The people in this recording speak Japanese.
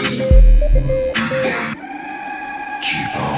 Keep on.